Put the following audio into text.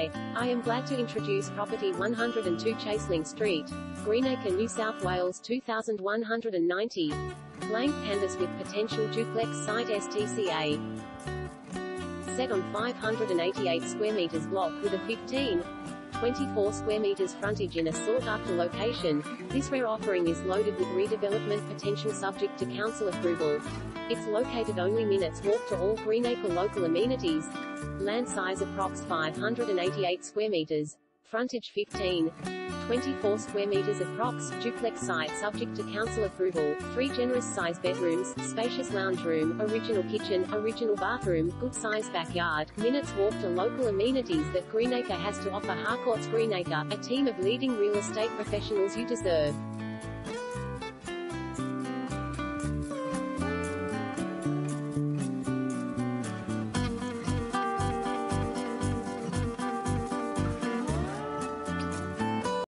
Hi, I am glad to introduce property 102 Chaseling Street, Greenacre, New South Wales 2190. Blank canvas with potential duplex site STCA. Set on 588 square meters block with a 15, 24 square meters frontage in a sought-after location, this rare offering is loaded with redevelopment potential subject to council approval. It's located only minutes walk to all Greenacre local amenities. Land size approx 588 square meters. Frontage 15. 24 square meters approx, duplex site subject to council approval, three generous size bedrooms, spacious lounge room, original kitchen, original bathroom, good size backyard, minutes walk to local amenities that Greenacre has to offer Harcourts Greenacre, a team of leading real estate professionals you deserve.